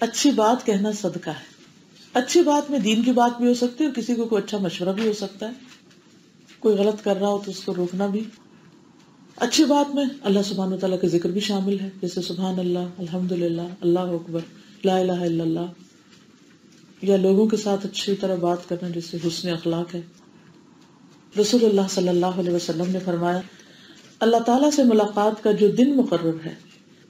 अच्छी बात कहना सदका है। अच्छी बात में दीन की बात भी हो सकती है और किसी को कोई अच्छा मशवरा भी हो सकता है। कोई गलत कर रहा हो तो उसको रोकना भी। अच्छी बात में अल्लाह सुबहान तला का ज़िक्र भी शामिल है। जैसे सुबहान अल्लाह अल्हम्दुलिल्लाह, अल्लाह अकबर, ला इलाहा इल्लल्लाह। या लोगों के साथ अच्छी तरह बात करना जैसे हुस्न अखलाक है। रसूलुल्लाह सल्लल्लाहु अलैहि वसल्लम ने फरमाया अल्लाह ताला से मुलाकात का जो दिन मुकर्र है,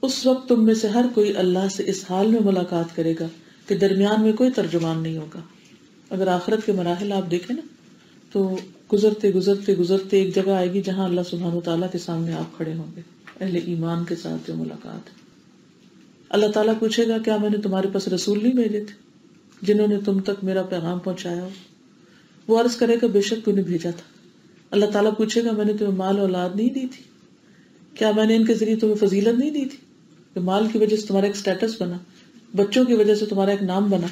उस वक्त तुम में से हर कोई अल्लाह से इस हाल में मुलाकात करेगा कि दरमियान में कोई तर्जुमान नहीं होगा। अगर आखरत के मराहल आप देखें ना तो गुजरते गुजरते गुजरते एक जगह आएगी जहाँ अल्लाह सुबहान तला के सामने आप खड़े होंगे, अहले ईमान के साथ जो मुलाकात अल्लाह ताला पूछेगा, क्या मैंने तुम्हारे पास रसूल नहीं भेजे थे, जिन्होंने तुम तक मेरा पैगाम पहुँचाया हो? वो अर्ज़ करेगा, बेशक तूने भेजा था। अल्लाह ताला पूछेगा, मैंने तुम्हें माल औलाद नहीं दी थी? क्या मैंने इनके ज़रिए तुम्हें फजीलत नहीं दी थी? कि माल की वजह से तुम्हारा एक स्टेटस बना, बच्चों की वजह से तुम्हारा एक नाम बना?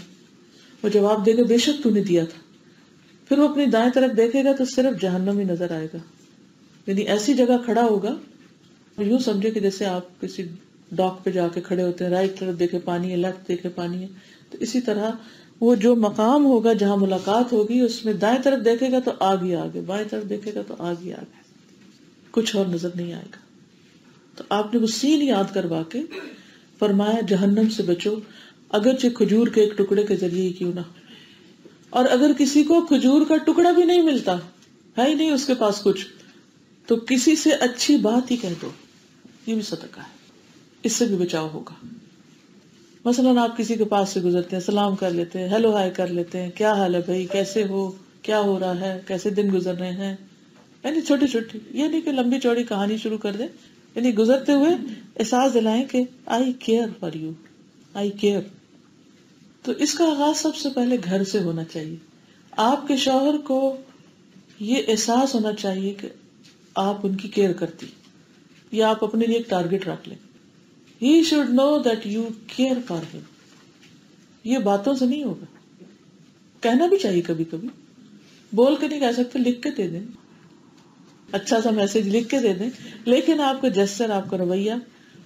वो जवाब देगा, बेशक तूने दिया था। फिर वो अपनी दाएँ तरफ़ देखेगा तो सिर्फ़ जहन्नम ही नज़र आएगा। यानी ऐसी जगह खड़ा होगा यूँ समझे कि जैसे आप किसी डॉक पे जाके खड़े होते हैं राइट तरफ़ देखे पानी है लेफ़्ट देखे पानी है तो इसी तरह वो जो मकाम होगा जहाँ मुलाकात होगी, उसमें दाएँ तरफ़ देखेगा तो आग ही आगे, बाएँ तरफ़ देखेगा तो आग ही आगे। कुछ और नज़र नहीं आएगा। तो आपने वो सीन याद करवा के फरमाया, जहन्नम से बचो, अगरचे खजूर के एक टुकड़े के ज़रिए ही क्यों ना और अगर किसी को खजूर का टुकड़ा भी नहीं मिलता, है ही नहीं उसके पास कुछ तो किसी से अच्छी बात ही कह दो। ये भी सदका है। इससे भी बचाव होगा। मसलन आप किसी के पास से गुजरते हैं, सलाम कर लेते हैं, हेलो, हाय कर लेते हैं, क्या हाल है भाई? कैसे हो? क्या हो रहा है? कैसे दिन गुजर रहे हैं? यानी छोटी छोटी ये नहीं कि लंबी चौड़ी कहानी शुरू कर दे, यानी गुजरते हुए एहसास दिलाएँ कि I care for you I care तो इसका आगाज़ सबसे पहले घर से होना चाहिए। आपके शौहर को ये एहसास होना चाहिए कि आप उनकी केयर करती, या आप अपने लिए एक टारगेट रख लें। He should know that you care for him ये बातों से नहीं होगा। कहना भी चाहिए कभी कभी बोल के नहीं कह सकते, लिख के दे दें। अच्छा सा मैसेज लिख के दे दें। लेकिन आपका जेस्टर आपका रवैया,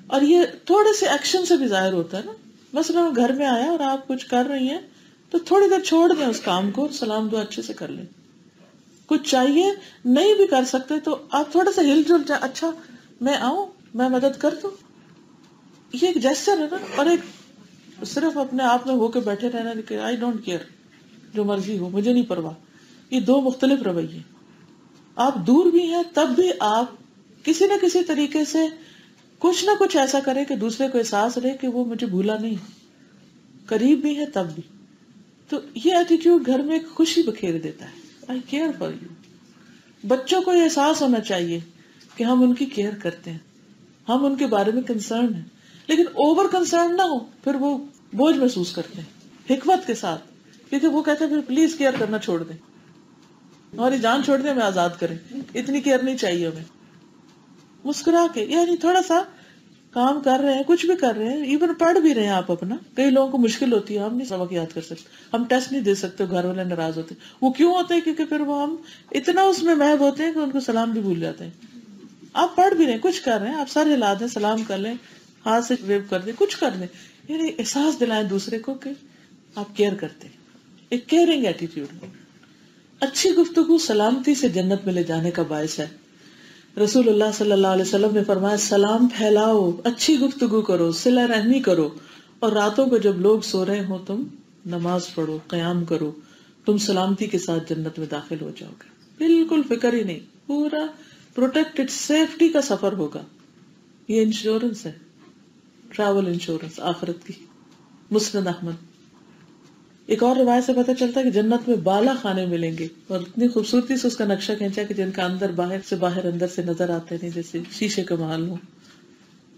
और ये थोड़े से एक्शन से भी ज़ाहिर होता है ना। मसलन घर में आया और आप कुछ कर रही हैं तो थोड़ी देर छोड़ दें उस काम को सलाम दो अच्छे से कर लें। कुछ चाहिए, नहीं भी कर सकते तो आप थोड़ा सा हिलजुल अच्छा मैं आऊँ, मैं मदद कर दू। ये एक जेस्टर है ना, और एक सिर्फ़ अपने आप में होके बैठे रहना, लेकिन आई डोंट केयर जो मर्ज़ी हो, मुझे नहीं परवाह। ये दो मुख्तलिफ़ रवैये आप दूर भी हैं, तब भी आप किसी न किसी तरीके से कुछ ना कुछ ऐसा करें कि दूसरे को एहसास रहे कि वो मुझे भूला नहीं। करीब भी है, तब भी। तो ये एटीट्यूड घर में एक खुशी बखेर देता है। आई केयर फॉर यू बच्चों को एहसास होना चाहिए कि हम उनकी केयर करते हैं। हम उनके बारे में कंसर्न है। लेकिन ओवर कंसर्न ना हो, फिर वो बोझ महसूस करते हैं, हिकमत के साथ। क्योंकि वो कहते हैं, फिर प्लीज़ केयर करना छोड़ दें। हमारी जान छोड़ दें, हमें आज़ाद करें। इतनी केयर नहीं चाहिए हमें। मुस्कुरा के, यानी थोड़ा सा काम कर रहे हैं, कुछ भी कर रहे हैं इवन पढ़ भी रहे हैं आप अपना। कई लोगों को मुश्किल होती है, हम नहीं सबक याद कर सकते। हम टेस्ट नहीं दे सकते, घर वाले नाराज़ होते वो क्यों होते हैं? क्योंकि फिर वो हम इतना उसमें महब होते हैं कि उनको सलाम भी भूल जाते हैं। आप पढ़ भी रहे हैं, कुछ कर रहे हैं, आप सर हिला दें, सलाम कर लें। हाथ से वेव कर दें, कुछ कर दें। यानी एहसास दिलाएँ दूसरे को कि आप केयर करते हैं। एक केयरिंग एटीट्यूड अच्छी गुफ्तगु सलामती से जन्नत में ले जाने का बायस है। अलैहि वसल्लम ने फरमाया, सलाम फैलाओ, अच्छी गुफ्तगु करो, सिला रहमी करो। और रातों को जब लोग सो रहे हो, तुम नमाज़ पढ़ो, क्याम करो, तुम सलामती के साथ जन्नत में दाखिल हो जाओगे। बिल्कुल फ़िक्र ही नहीं, पूरा प्रोटेक्टेड सेफ्टी का सफ़र होगा। ये इंश्योरेंस है। ट्रैवल इंश्योरेंस आखिरत की। मुस्नद अहमद। एक और रिवायत से पता चलता है कि जन्नत में बाला खाने मिलेंगे और इतनी खूबसूरती से उसका नक्शा खींचा कि जिनका अंदर बाहर से बाहर अंदर से नज़र आते नहीं, जैसे शीशे का महल हो।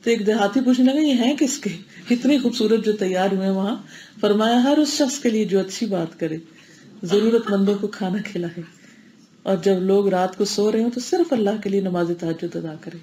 तो एक देहाती पूछने लगा, ये हैं किसके? इतनी खूबसूरत जो तैयार हुए वहाँ। फरमाया, हर उस शख्स के लिए जो अच्छी बात करे, जरूरतमंदों को खाना खिलाए। और जब लोग रात को सो रहे हो तो सिर्फ़ अल्लाह के लिए नमाज़ तहजद अदा करें।